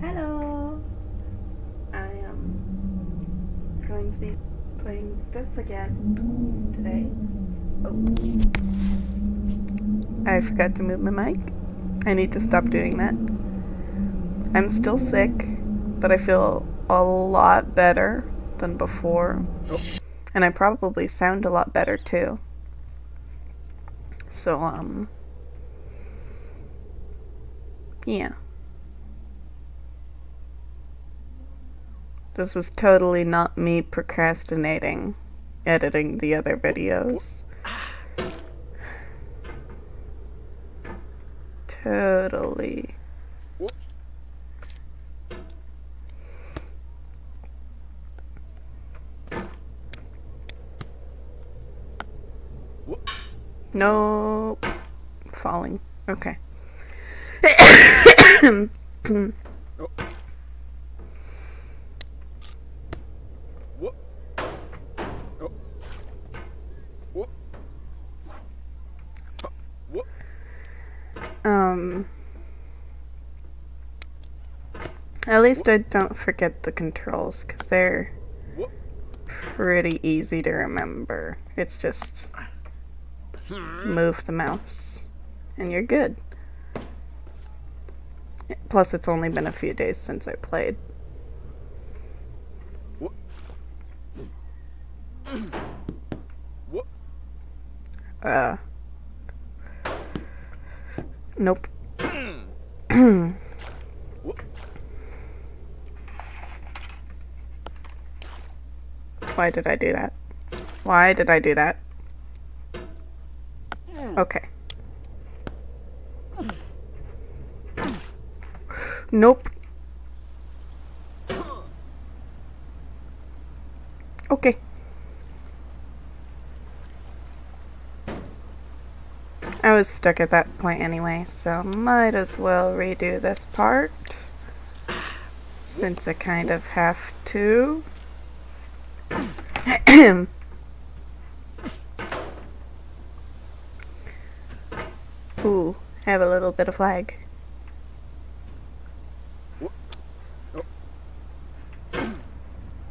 Hello. I am going to be playing this again today. Oh. I forgot to move my mic. I need to stop doing that. I'm still sick, but I feel a lot better than before. Oh. And I probably sound a lot better too. So, um. Yeah. This is totally not me procrastinating editing the other videos. Totally. Nope. Falling. Okay. Whoop. Oh. Um. At least I don't forget the controls because they're pretty easy to remember. It's just move the mouse and you're good. Plus, it's only been a few days since I played. Uh. Nope. Why did I do that? Why did I do that? Hmm. Okay. Nope. Okay. I was stuck at that point anyway, so might as well redo this part. Since I kind of have to. Ooh, have a little bit of lag.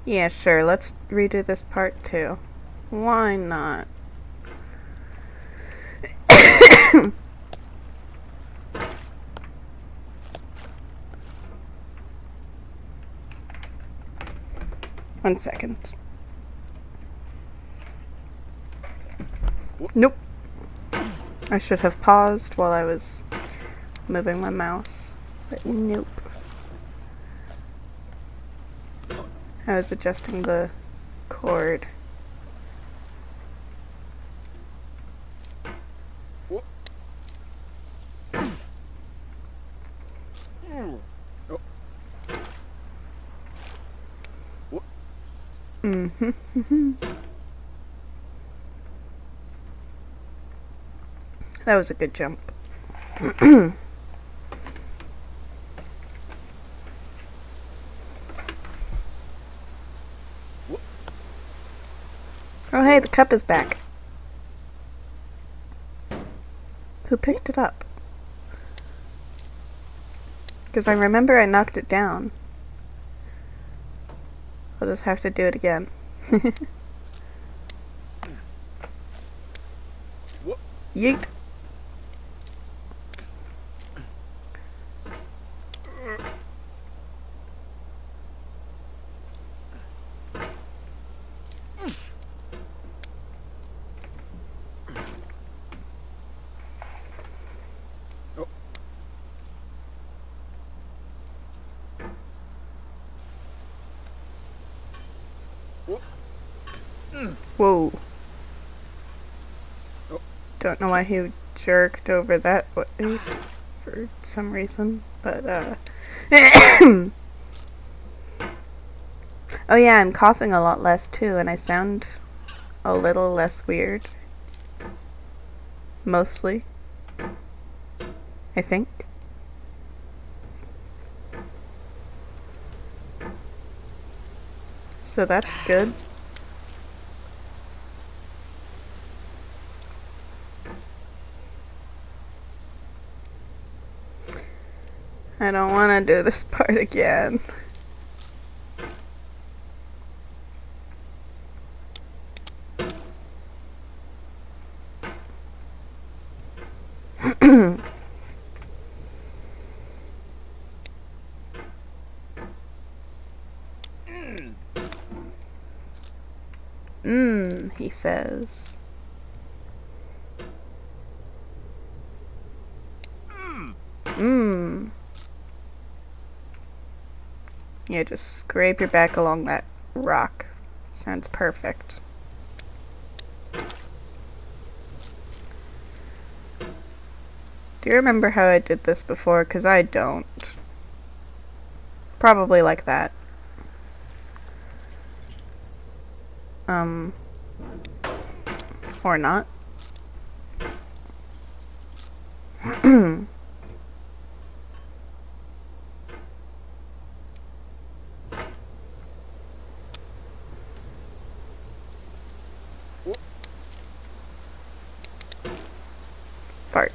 Yeah, sure, let's redo this part too. Why not? One second. Nope. I should have paused while I was moving my mouse, but nope. I was adjusting the cord. Whoop. Oh. Whoop. Mm-hmm. That was a good jump. Oh, hey, the cup is back. Who picked it up? Because I remember I knocked it down. I'll just have to do it again. Yeet. Oh. Whoop. Whoa. Don't know why he jerked over that way for some reason, but uh. oh yeah, I'm coughing a lot less too, and I sound a little less weird. Mostly. I think. So that's good. To do this part again. Mmm, he says. Mmm. Yeah, just scrape your back along that rock. Sounds perfect. Do you remember how I did this before? Because I don't. Probably like that. Um. Or not. Fart.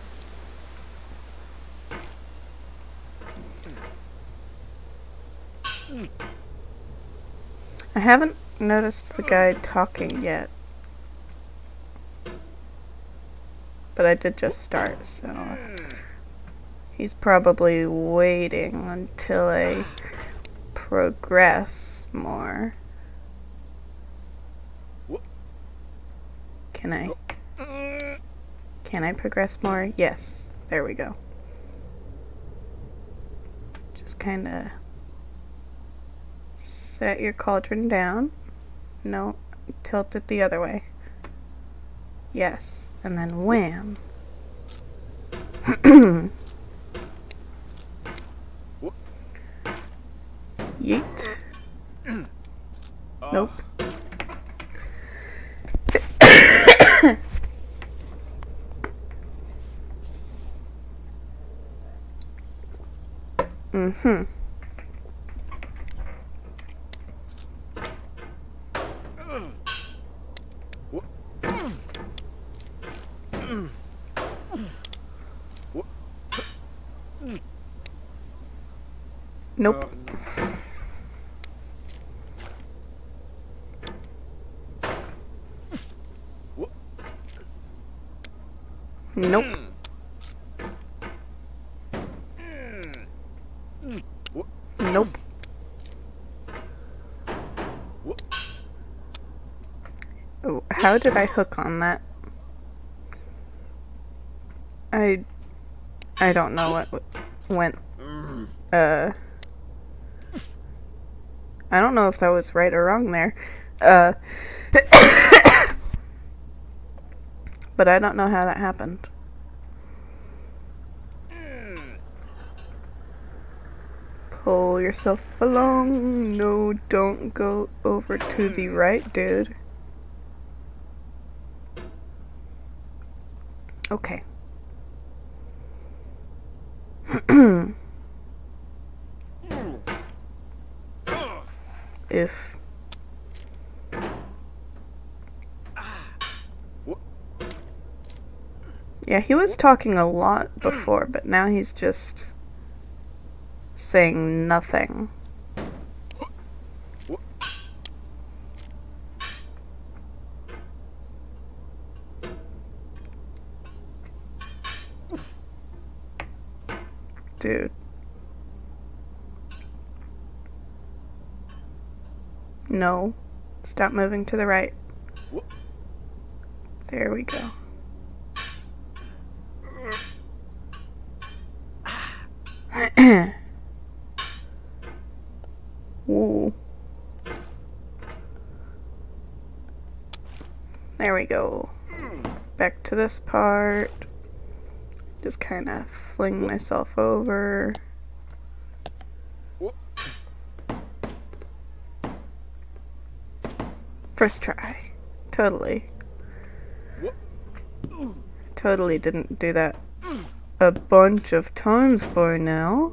I haven't noticed the guy talking yet. But I did just start, so he's probably waiting until I progress more. Can I? Can I progress more? Yes. There we go. Just kind of set your cauldron down. No, tilt it the other way. Yes. And then wham. Yeet. Nope. Mm-hmm. Nope. Nope. Nope. Oh, how did I hook on that? I I don't know what went uh I don't know if that was right or wrong there. Uh but I don't know how that happened. Yourself along. No, don't go over to the hmm. right, dude. Okay. if hmm. Yeah, he was talking a lot hmm. before, but now he's just saying nothing. Dude. No. Stop moving to the right. There we go. Ooh. There we go. Back to this part. Just kind of fling myself over. First try. Totally. Totally didn't do that a bunch of times by now.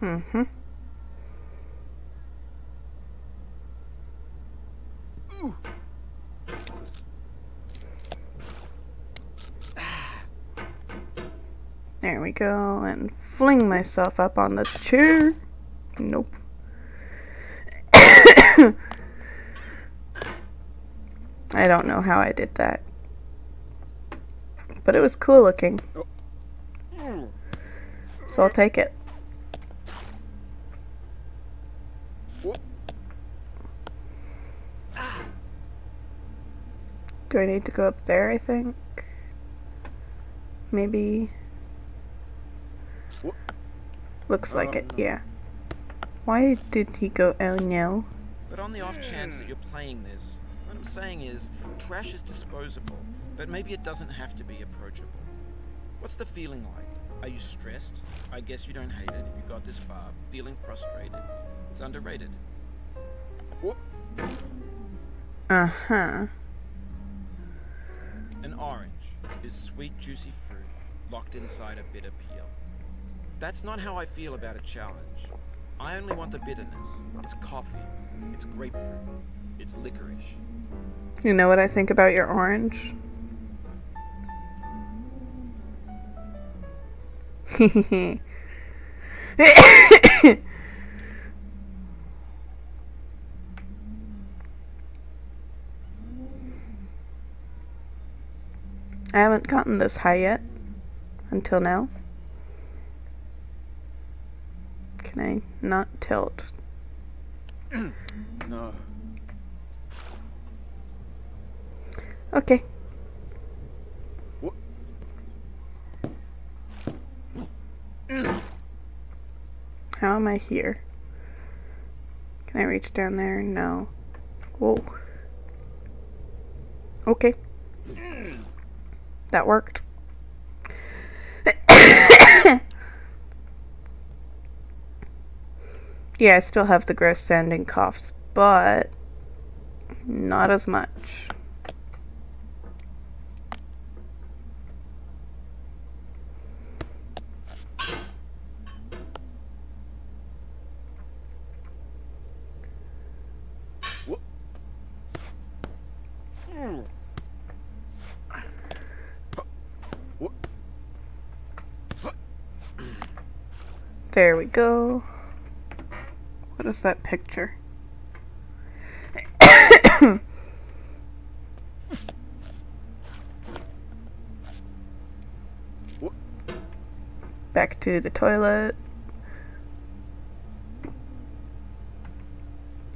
Mm-hmm. There we go, and fling myself up on the chair. Nope. I don't know how I did that. But it was cool looking. So I'll take it. Do I need to go up there, I think? Maybe. Looks like it, yeah. Why did he go, oh no? But on the off chance that you're playing this, what I'm saying is, trash is disposable, but maybe it doesn't have to be approachable. What's the feeling like? Are you stressed? I guess you don't hate it if you got this far. Feeling frustrated. It's underrated. Uh huh. An orange is sweet, juicy fruit locked inside a bitter peel. That's not how I feel about a challenge. I only want the bitterness. It's coffee. It's grapefruit. It's licorice. You know what I think about your orange? I haven't gotten this high yet. Until now. Can I not tilt? No. Okay. What? How am I here? Can I reach down there? No. Whoa. Okay. That worked. Yeah, I still have the gross sounding coughs, but not as much. There we go. What is that picture? Back to the toilet.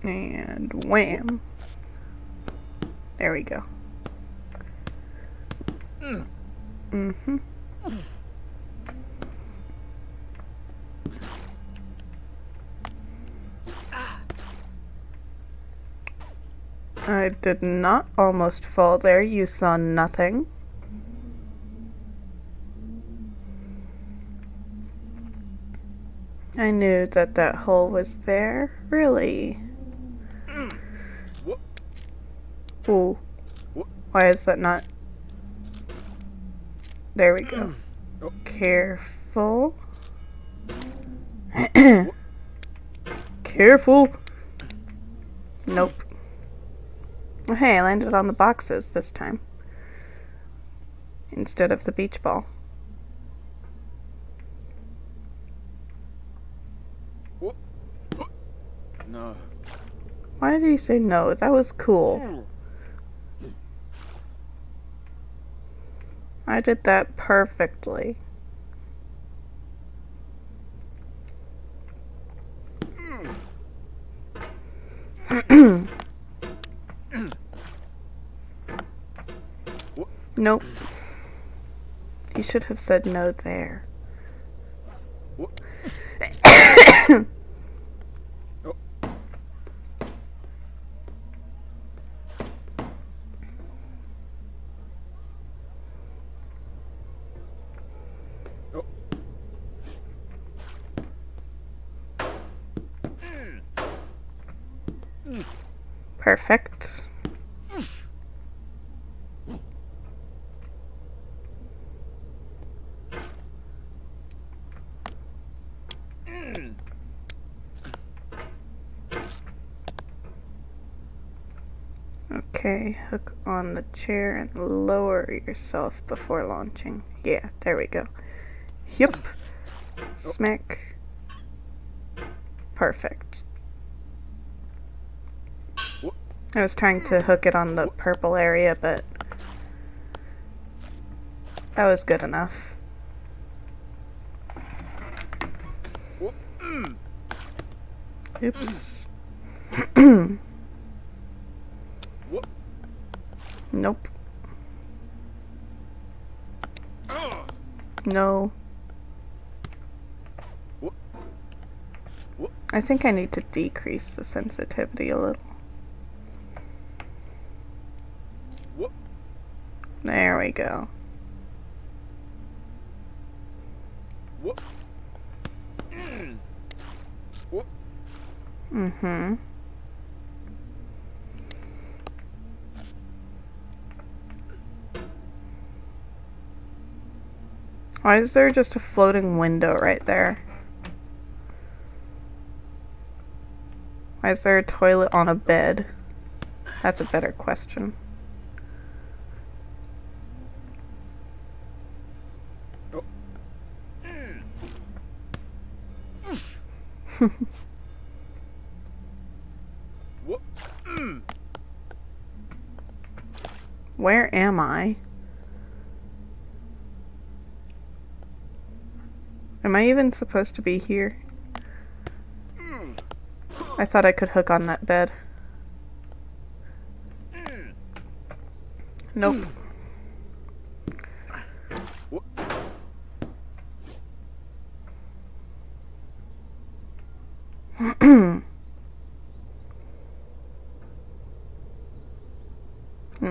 And wham. There we go. Mm-hmm. I did not almost fall there. You saw nothing. I knew that that hole was there. Really? Hmm. What? Ooh. What? Why is that not? There we go. Hmm. Oh. Careful. Careful. Nope. Hey, I landed on the boxes this time. Instead of the beach ball. No. Why did he say no? That was cool. I did that perfectly. nope. He should have said no there. What? Oh. Oh. Perfect. Okay, hook on the chair and lower yourself before launching. Yeah, there we go. Yep. Smack. Perfect. I was trying to hook it on the purple area, but that was good enough. Oops. Whoop. Nope. No. I think I need to decrease the sensitivity a little. There we go. Mm. Mm-hmm. Why is there just a floating window right there? Why is there a toilet on a bed? That's a better question. Where am I? Am I even supposed to be here? I thought I could hook on that bed. Nope. Let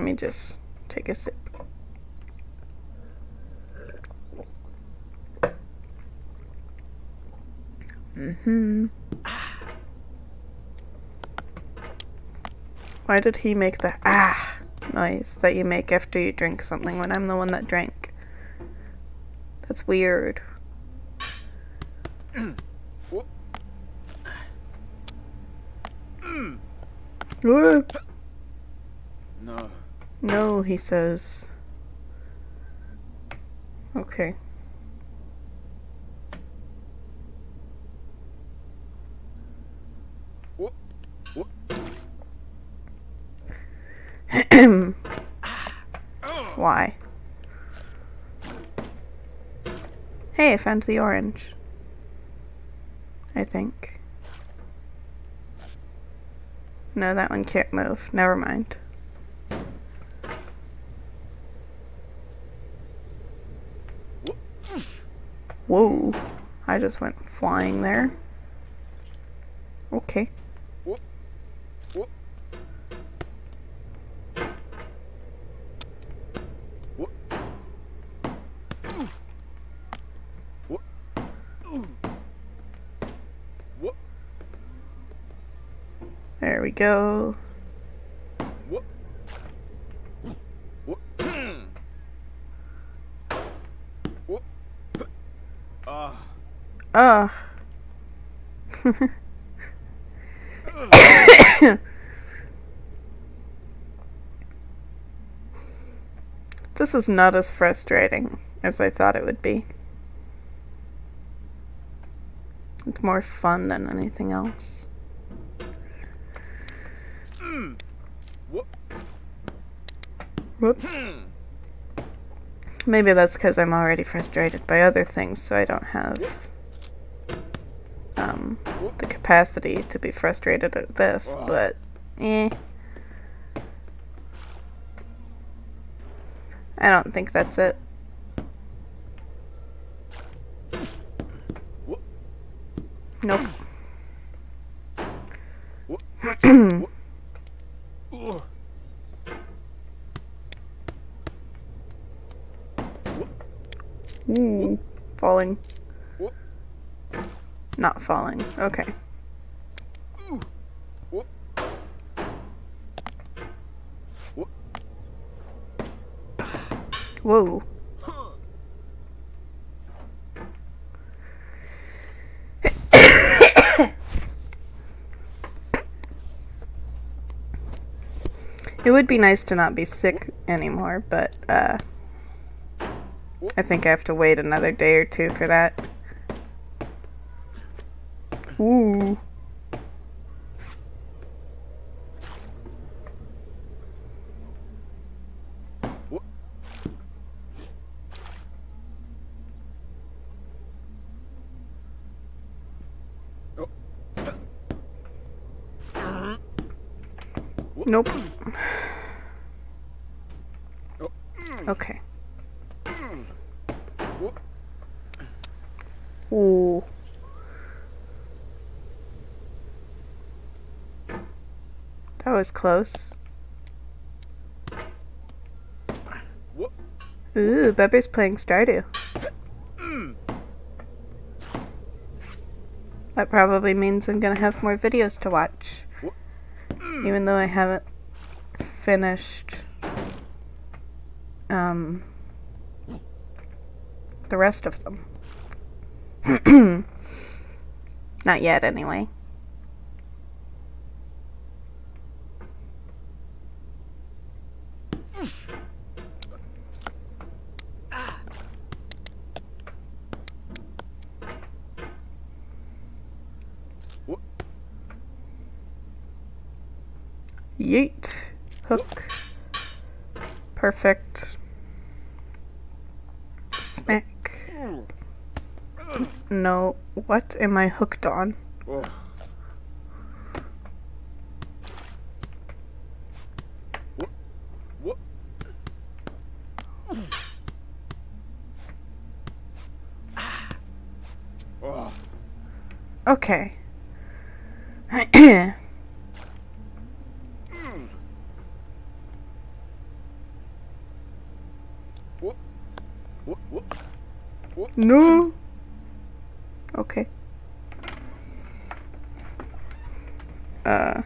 me just take a sip. Mm-hmm. Why did he make the ah noise that you make after you drink something when I'm the one that drank? That's weird. No. No, he says. Okay. Whoop. Whoop. Ugh. Why? Hey, I found the orange. I think. No, that one can't move. Never mind. Whoa. I just went flying there. Okay. Whoop. Whoop. Whoop. Whoop. Whoop. There we go. Ah. Ah. this is not as frustrating as I thought it would be. It's more fun than anything else. Mm. Whoop. Whoop. Maybe that's because I'm already frustrated by other things, so I don't have um, the capacity to be frustrated at this, but eh. I don't think that's it. Nope. Whoop. Whoop. Ugh. Ooh, falling. Whoop. Not falling. Okay. Whoa. It would be nice to not be sick anymore, but uh, I think I have to wait another day or two for that. Ooh. Wha- Oh. Wha- Nope. Okay. Ooh. That was close. Ooh, Bubby's playing Stardew. That probably means I'm gonna have more videos to watch. Even though I haven't finished um the rest of them. Not yet anyway. Wha- Yeet. Hook. Perfect. Smack. No. What am I hooked on? Okay. no. Okay. Uh,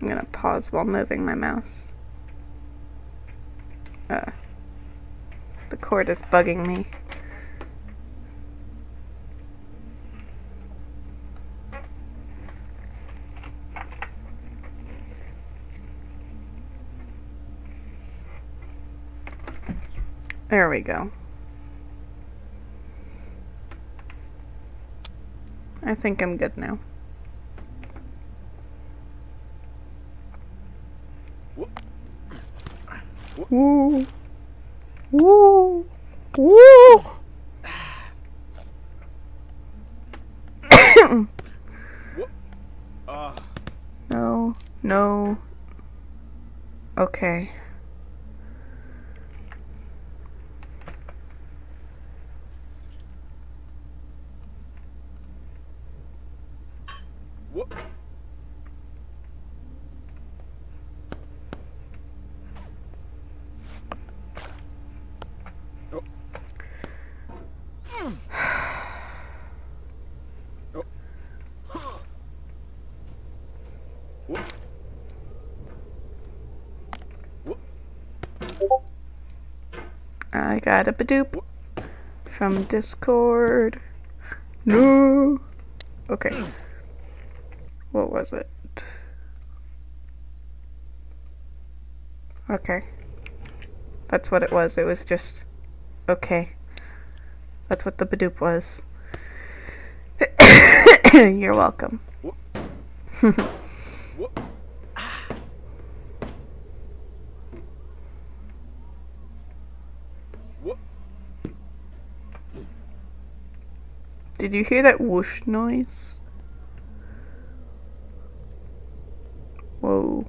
I'm gonna pause while moving my mouse. Uh, the cord is bugging me. There we go. I think I'm good now. Woo! Woo! Woo! No, no. Okay. Got a Badoop from Discord. No. Okay. What was it? Okay. That's what it was. It was just. Okay. That's what the Badoop was. You're welcome. Did you hear that whoosh noise? Whoa.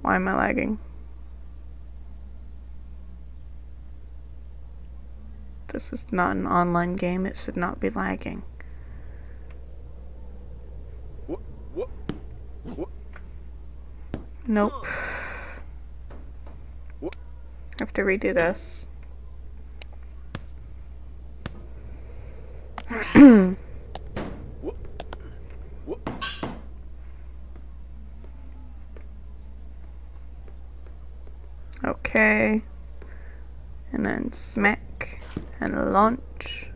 Why am I lagging? This is not an online game. It should not be lagging. Nope. What? Have to redo this. okay. And then smack. And launch.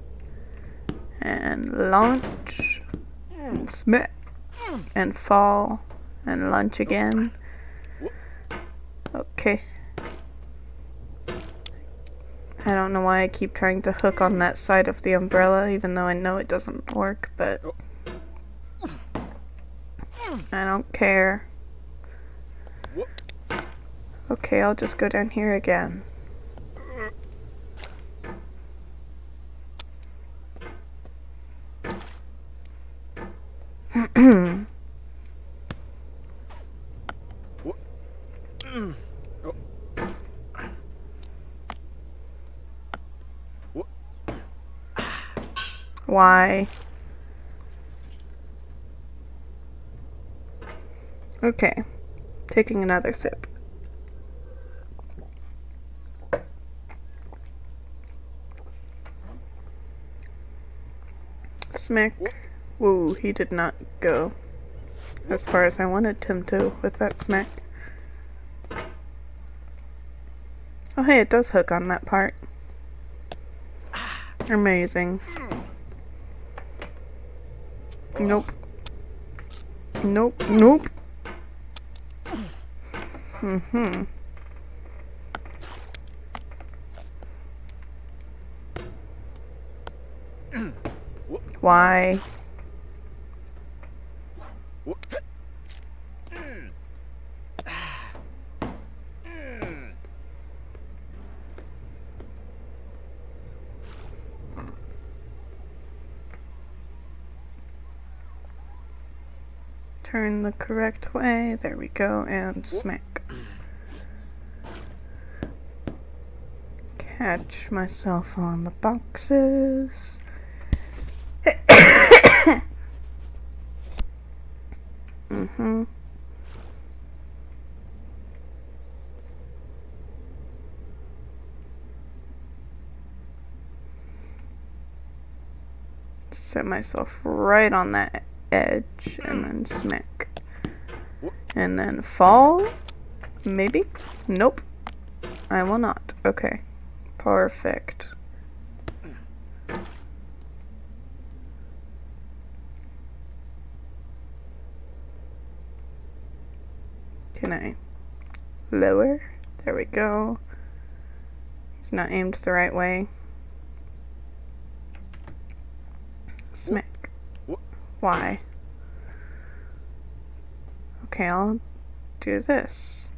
And launch. And smack. And fall. And launch again. Okay. I don't know why I keep trying to hook on that side of the umbrella, even though I know it doesn't work, but. I don't care. Okay, I'll just go down here again. Whoop. Mm. Oh. Whoop. Why? Okay, taking another sip. Smack. Whoa, he did not go as far as I wanted him to with that smack. Oh, hey, it does hook on that part. Ah. Amazing. Nope. Nope, nope. Mm-hmm. Why? Whoop. Mm. Ah. Mm. Turn the correct way. There we go. And smack. Catch myself on the boxes. mm-hmm. Set myself right on that edge and mm. then smack. And then fall? Maybe? Nope. I will not. Okay. Perfect. Can I lower? There we go. It's not aimed the right way. Smack. Why? Okay, I'll do this.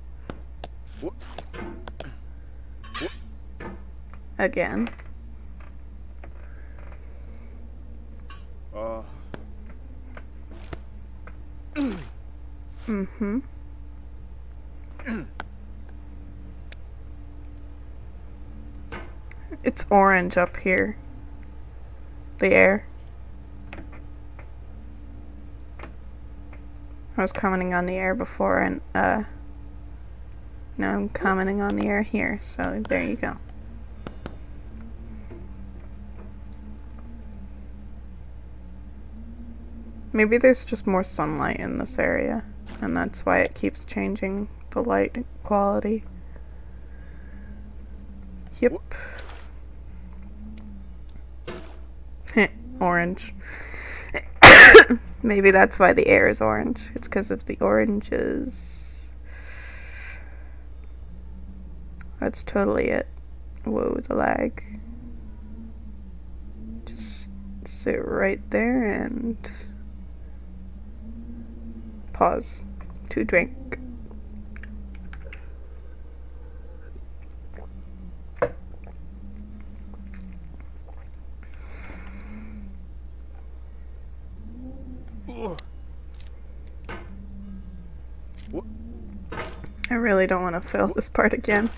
Again. Uh. Mm-hmm. It's orange up here. The air. I was commenting on the air before and uh now I'm commenting on the air here, so there you go. Maybe there's just more sunlight in this area, and that's why it keeps changing the light quality. Yep. orange. Maybe that's why the air is orange. It's because of the oranges. That's totally it. Whoa, the lag. Just sit right there and pause to drink. Ugh. Whoop. I really don't want to fail this part again.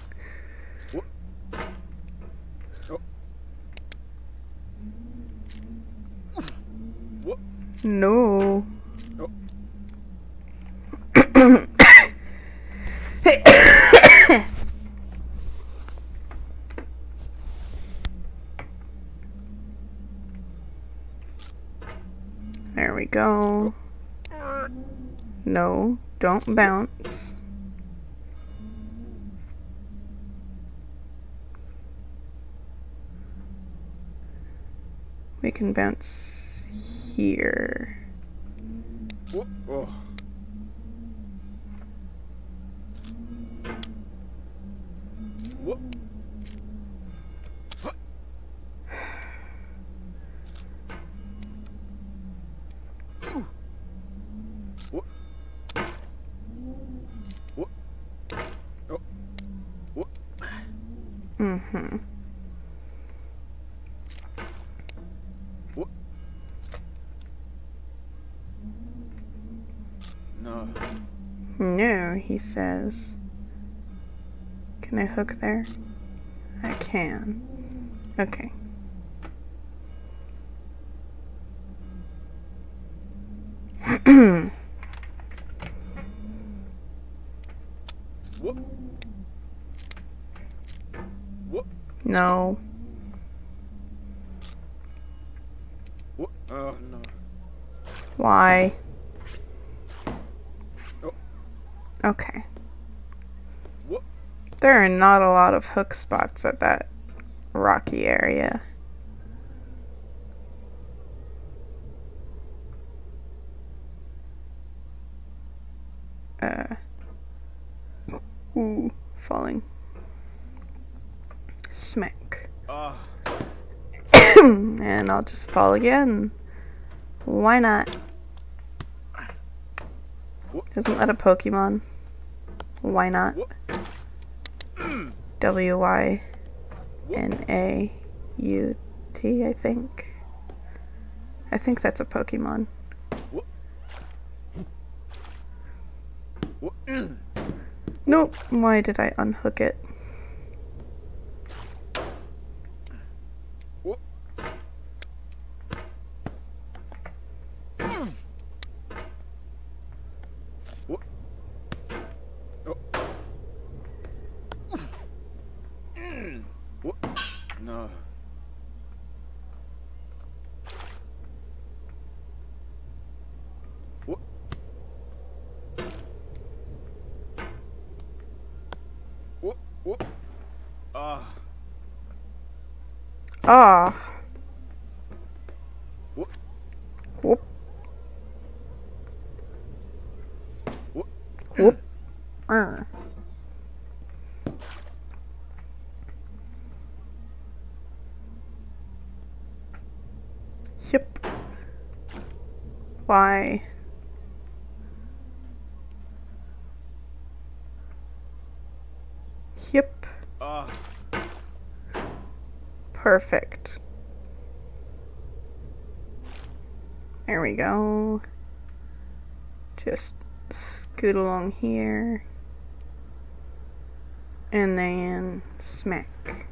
No. There we go. No, don't bounce. We can bounce here. Oh. Mm-hmm. He says. Can I hook there? I can. Okay. What? What? no. What? Oh no. Why? Oh. Okay. What? There are not a lot of hook spots at that rocky area. Uh. Ooh, falling. Smack. And I'll just fall again. Why not? Isn't that a Pokemon? Why not? W Y N A U T, I think. I think that's a Pokemon. Nope. Why did I unhook it? What? Mm. What? Oh. Mm. What? No. What? What? What? Ah. Ah. What? Whoop. What? Whoop. Uh. Yep. Why? Yep. Ah. Perfect. There we go. Just scoot along here. And then smack.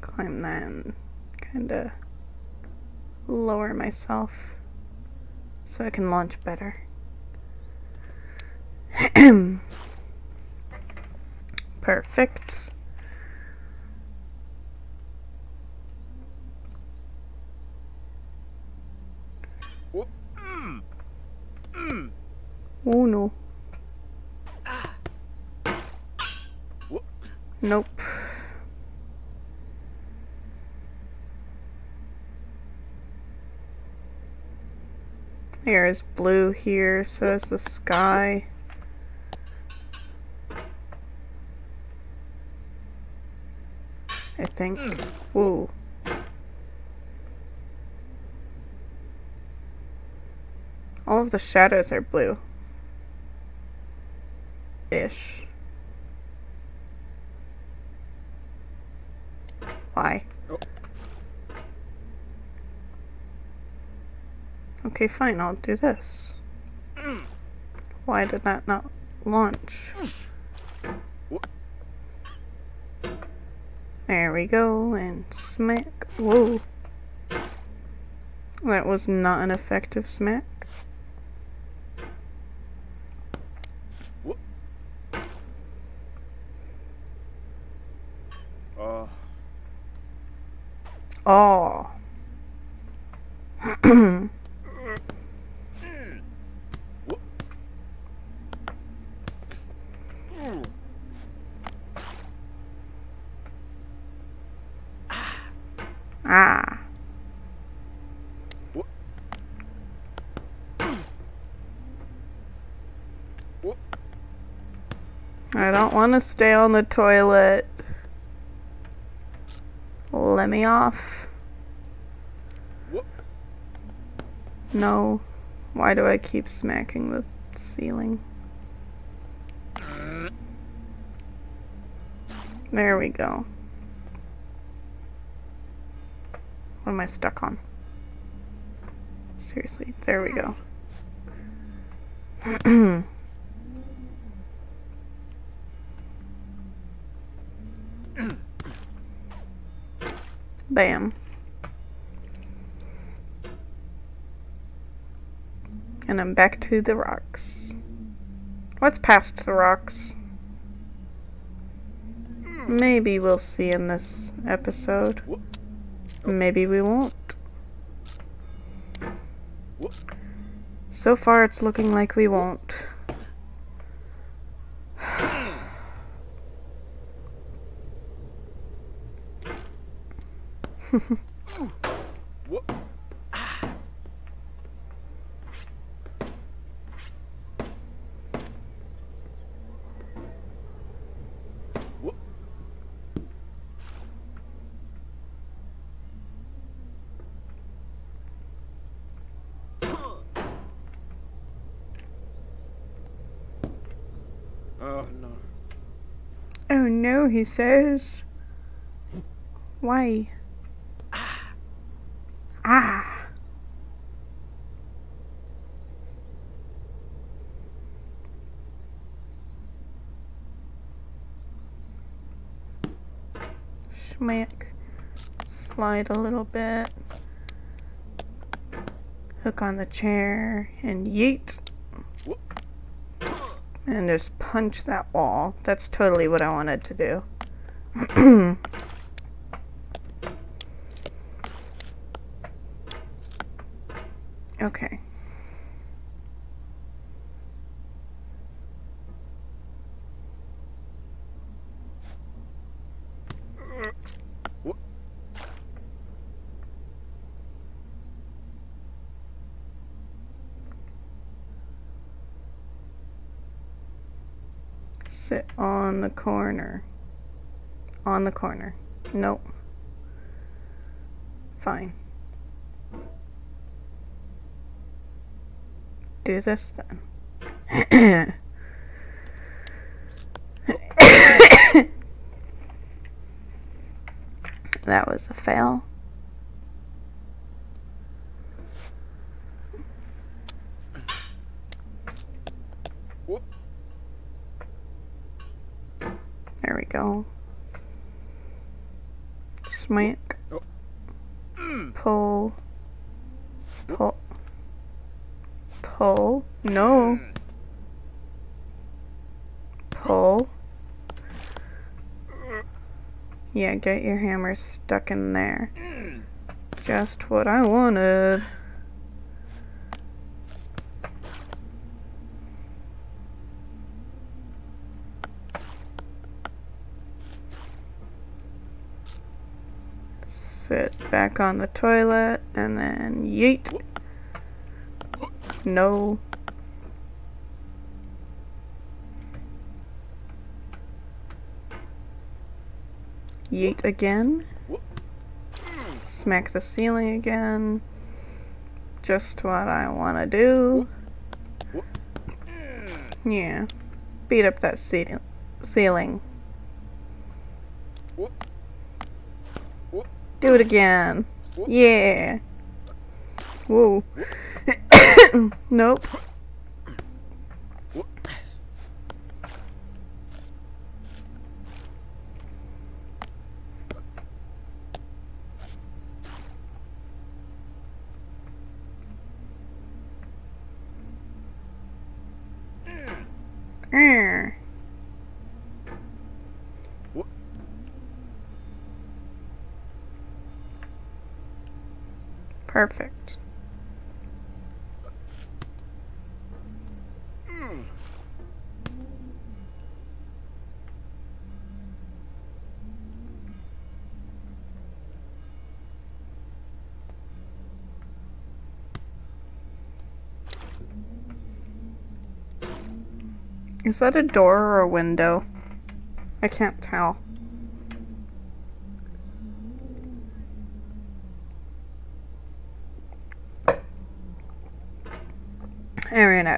Climb that and kinda lower myself so I can launch better. Perfect. Oh no. Ah. What? Nope. There's blue here, so is the sky. I think. Hmm. Ooh. All of the shadows are blue. Ish. Why? Oh. Okay, fine, I'll do this. Why did that not launch? There we go, and smack. Whoa. That was not an effective smack. to stay on the toilet. Let me off. What? No. Why do I keep smacking the ceiling? There we go. What am I stuck on? Seriously, there we go. Bam. And I'm back to the rocks. What's past the rocks? Maybe we'll see in this episode. Oh. Maybe we won't. So far, it's looking like we won't. Oh no. Oh no, he says. Why? Ah. Schmack. Slide a little bit. Hook on the chair and yeet. And just punch that wall. That's totally what I wanted to do. okay. Sit on the corner. On the corner. Nope. Fine. Do this then. that was a fail. What? There we go. Smack. Oh. Pull. Pull. Pull. No. Pull. Yeah, get your hammer stuck in there. Just what I wanted. Sit back on the toilet and then yeet. No. Yeet again. Smack the ceiling again. Just what I want to do. Yeah. Beat up that ceil- ceiling. Do it again. Yeah. Whoa. nope. What? Err. What? Perfect. Is that a door or a window? I can't tell.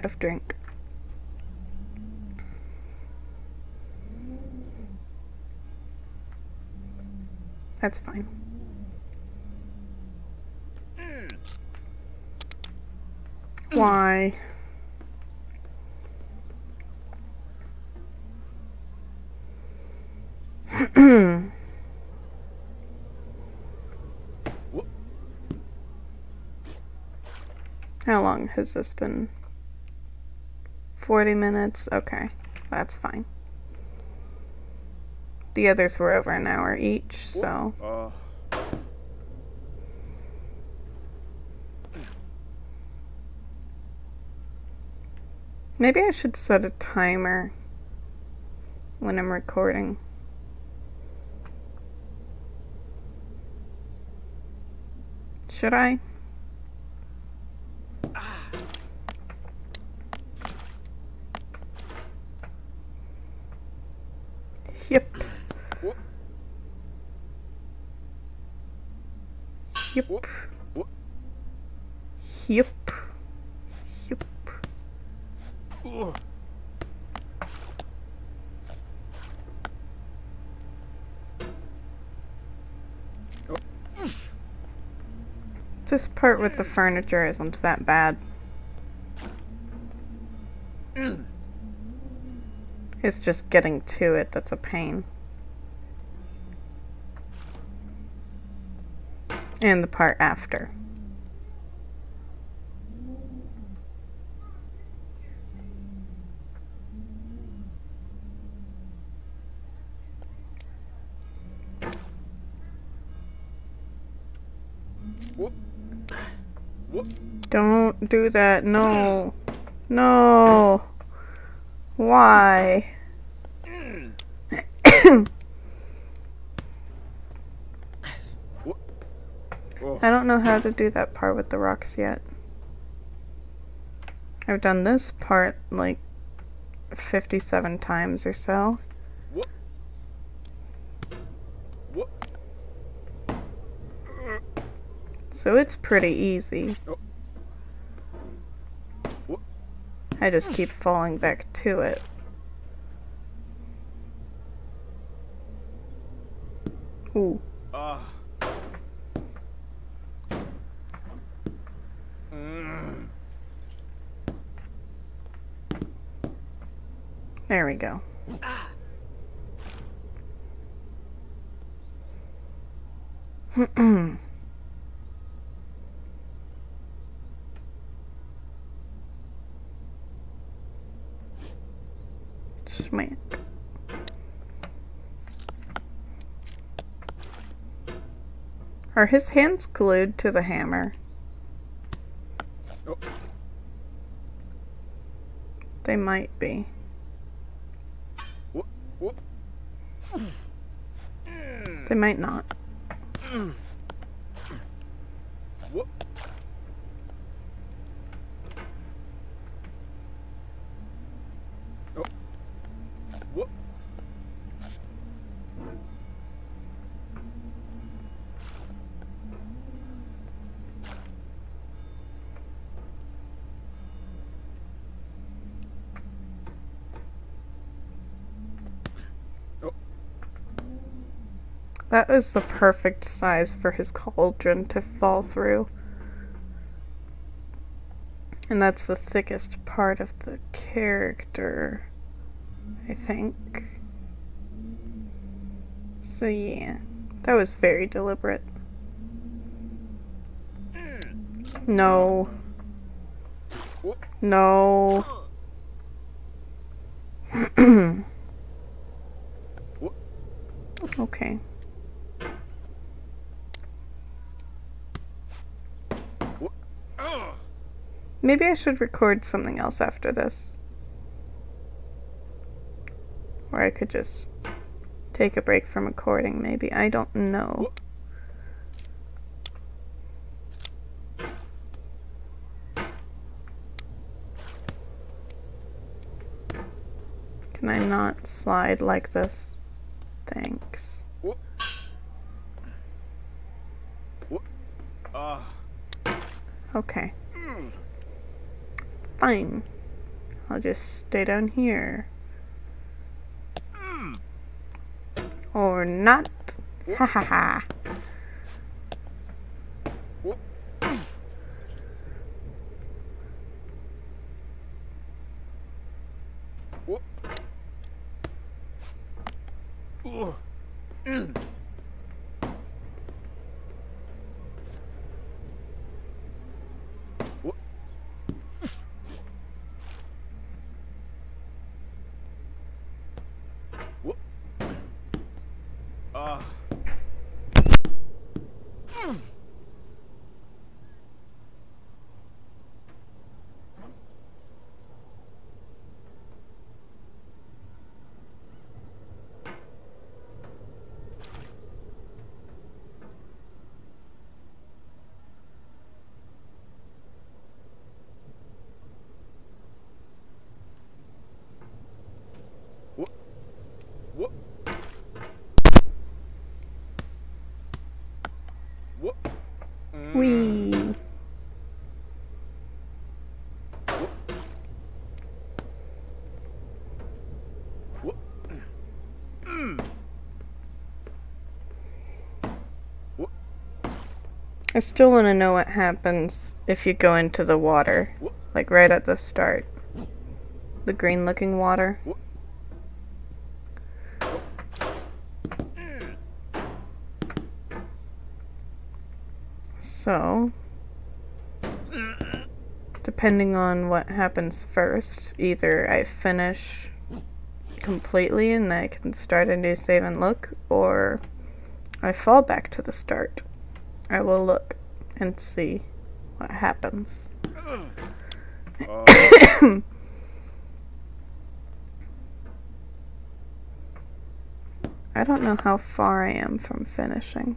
Of drink. That's fine. Hmm. Why? How long has this been? 40 minutes? Okay, that's fine. The others were over an hour each, so. Uh, Maybe I should set a timer when I'm recording. Should I? Yep. Whoop. Yep. Whoop. Whoop. Yep. Yep. ugh. This part with the hmm. furniture isn't that bad. Hmm. It's just getting to it that's a pain. And the part after. Don't do that. No. No. Why? I don't know how to do that part with the rocks yet. I've done this part like 57 times or so. So it's pretty easy. Oh. Whoop. I just keep falling back to it. Ooh. Ah. Mm. There we go. Smack. Are his hands glued to the hammer? Oh. They might be. They might not. Mm. That is the perfect size for his cauldron to fall through. And that's the thickest part of the character, I think. So, yeah, that was very deliberate. No. No. Okay. Ah. Maybe I should record something else after this. Or I could just take a break from recording, maybe. I don't know. Can I not slide like this? Thanks. Ah. Okay. Mm. Fine. I'll just stay down here. Mm. Or not. Ha ha ha. Whoop. Ugh. Mm. Whoop. Whoop. Ah. Mm. Whoop. Whoop. Whoop. Mm. Wee. Whoop. Whoop. Mm. Whoop. I still want to know what happens if you go into the water. Like right at the start. The green looking water. So, depending on what happens first, either I finish completely and I can start a new save and look, or I fall back to the start. I will look and see what happens. Uh, I don't know how far I am from finishing.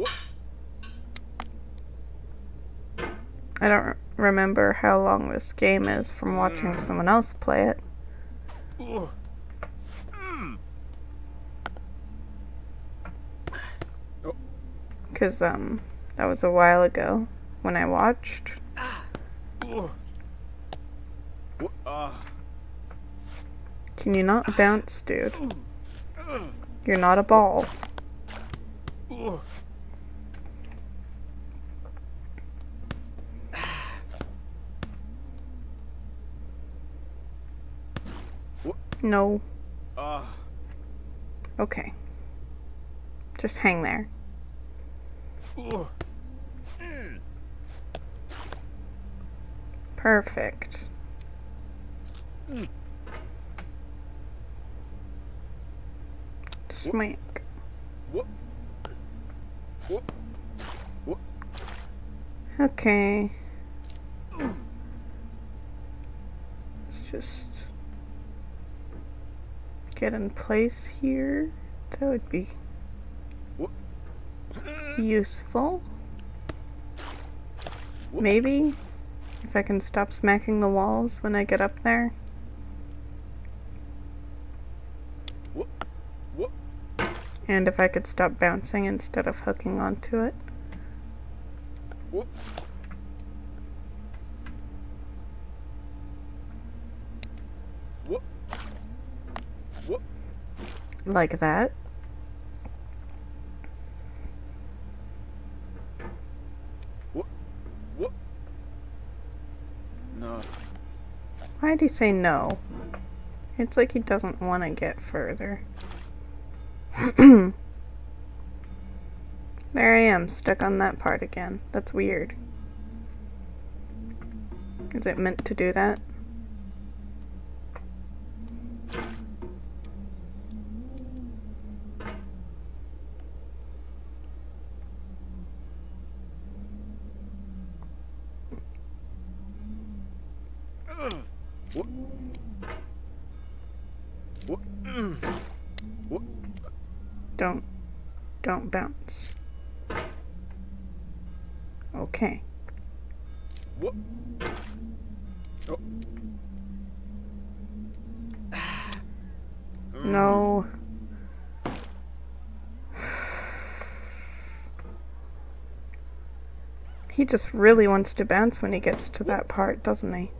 whoop. I don't remember how long this game is from watching someone else play it. Mm. Because, um, that was a while ago when I watched. Can you not bounce, dude? You're not a ball. No. Ah. Okay. Just hang there. Perfect. Smack. Okay. Let's just get in place here. That would be useful. Maybe if I can stop smacking the walls when I get up there. And if I could stop bouncing instead of hooking onto it. Whoop. Whoop. Whoop. Like that. Whoop. Whoop. No. Why'd he say no? It's like he doesn't want to get further. there I am, stuck on that part again. That's weird. Is it meant to do that? Ugh. Whoop. Whoop. Mm. Whoop. Don't. Don't. Okay. Whoop. Oh. No. He just really wants to bounce when he gets to that part, doesn't he?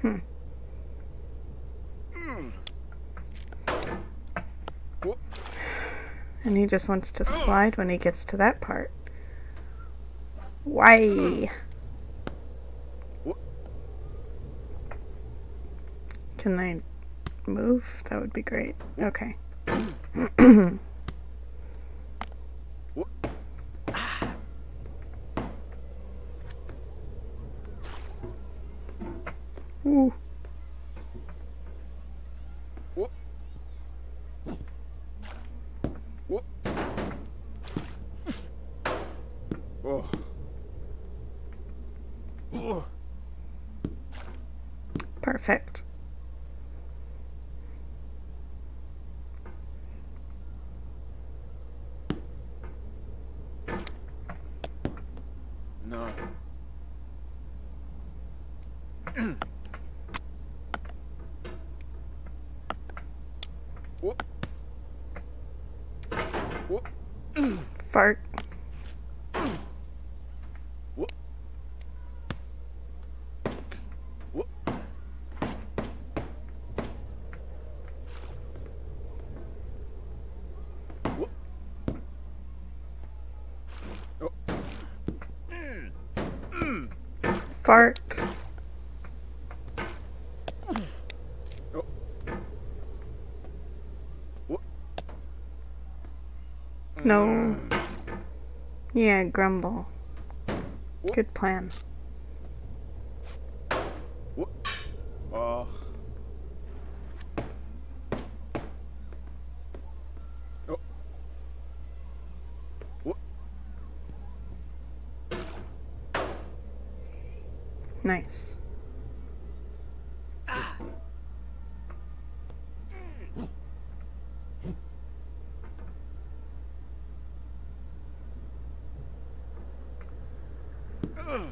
Hmm. Mm. Whoop. And he just wants to oh. slide when he gets to that part. Why? Can I move? That would be great. Okay. Whoop. Ooh. Whoop. Whoop. Oh. Oh. Perfect. No. Whoop. Whoop. Fart. Whoop. Whoop. Whoop. Oh. Mm. Mm. Fart. Oh. No. Yeah, grumble. Good plan. Whoop. Oh. Oh. Whoop. Nice. Ugh.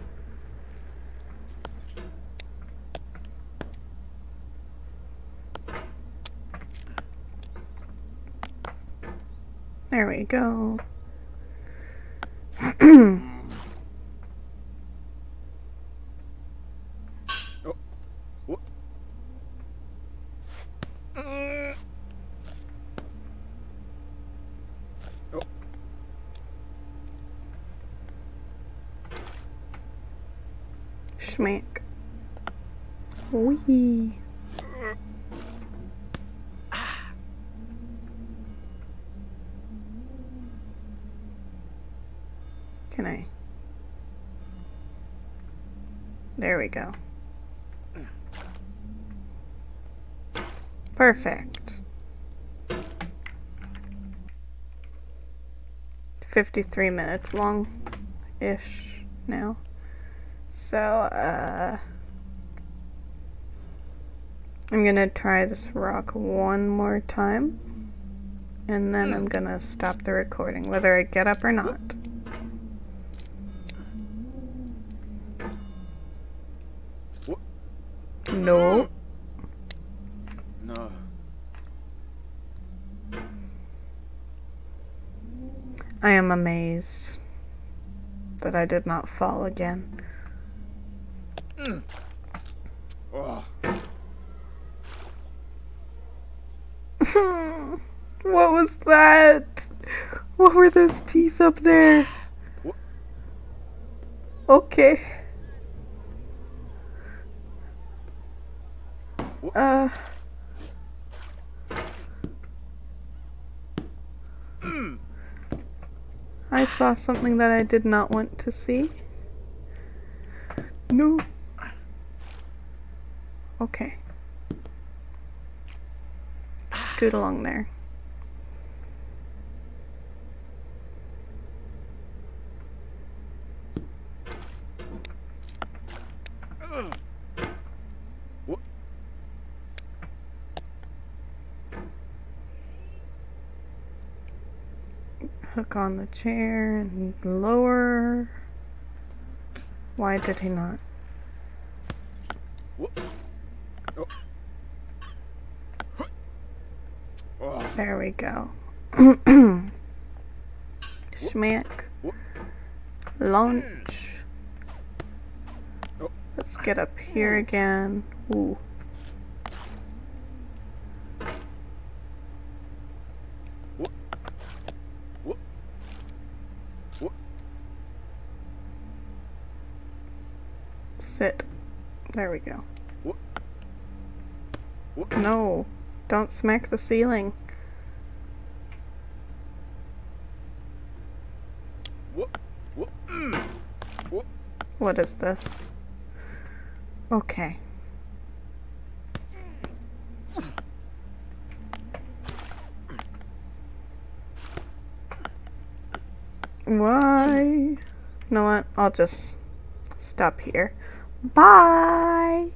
There we go. Oh. Whoop. Mm. Oh. Schmack. Wee. Can I? There we go. Perfect. 53 minutes long ish now. So, uh. I'm gonna try this rock one more time. And then I'm gonna stop the recording, whether I get up or not. Whoop. No. No. Amazed that I did not fall again. Mm. Oh. what was that? What were those teeth up there? Okay. Wha- Uh. Mm. I saw something that I did not want to see. No. Okay. Scoot along there. Ugh. Whoop. On the chair and lower. Why did he not? Oh. Oh. There we go. Schmack. Launch. Hmm. Oh. Let's get up here again. Ooh. What? What? What? Sit. There we go. No. Don't smack the ceiling. Mm. What is this? Okay. Why? You know what? I'll just stop here. Bye!